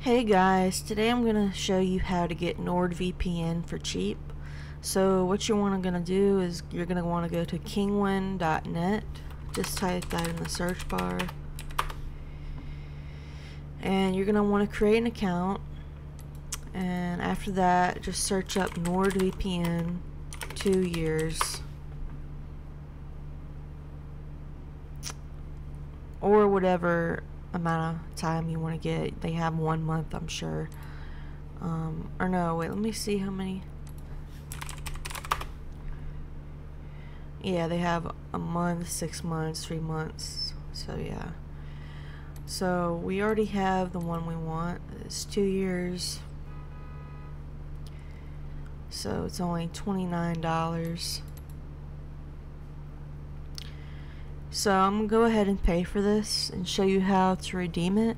Hey guys, today I'm going to show you how to get NordVPN for cheap. So what you're going to do is you're going to want to go to kinguin.net. Just type that in the search bar. And you're going to want to create an account. And after that, just search up NordVPN 2 years. Or whatever amount of time you want to get. They have one month, I'm sure. Um, or no, wait, let me see how many. Yeah, they have a month, six months, three months. So, yeah. So, we already have the one we want. It's two years. So, it's only $29. So I'm going to go ahead and pay for this and show you how to redeem it.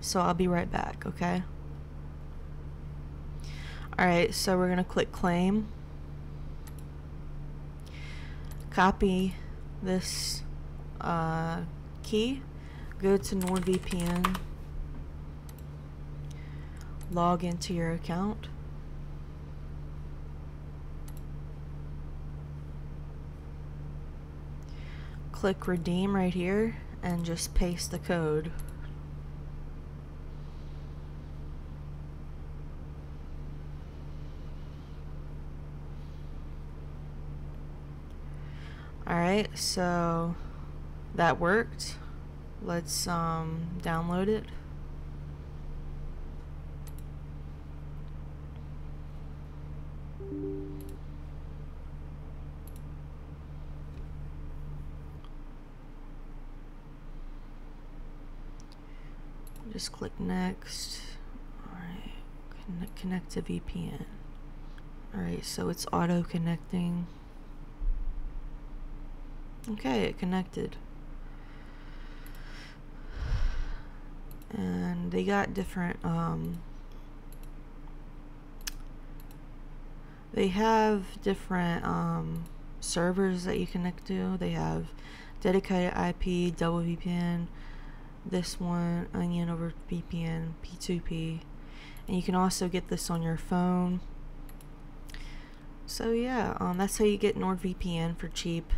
So I'll be right back, okay? Alright, so we're going to click claim. Copy this uh, key. Go to NordVPN. Log into your account. Click redeem right here and just paste the code. Alright, so that worked. Let's um, download it. Just click next. Alright connect, connect to VPN alright so it's auto connecting okay it connected. And they got different um, they have different um, servers that you connect to. They have dedicated IP double VPN this one onion over VPN P2P and you can also get this on your phone. So yeah um, that's how you get NordVPN for cheap